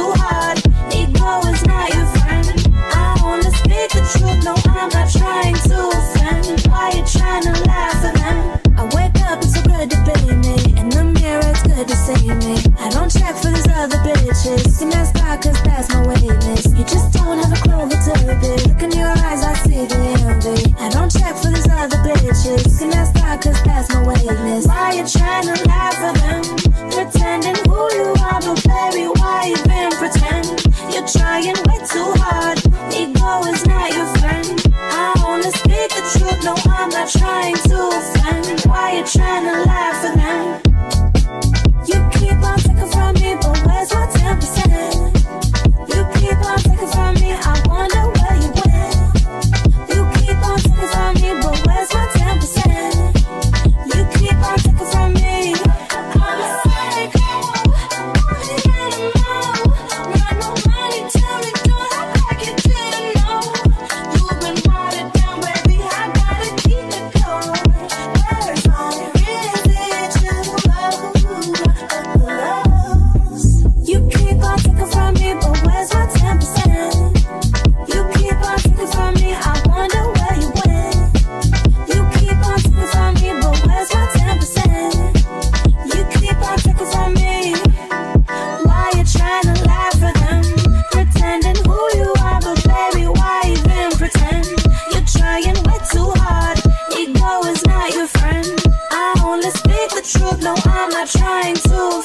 too hard. Ego is not your friend. I wanna speak the truth. No, I'm not trying to offend. Why you laugh at them? I wake up, it's good to be me. In the mirror, it's good to see me. I don't check for these other bitches. That's my weakness. You just don't have a clue what to. Look in your eyes, I see the envy. I don't check for these other bitches. That's my weakness. Why you them? One, two,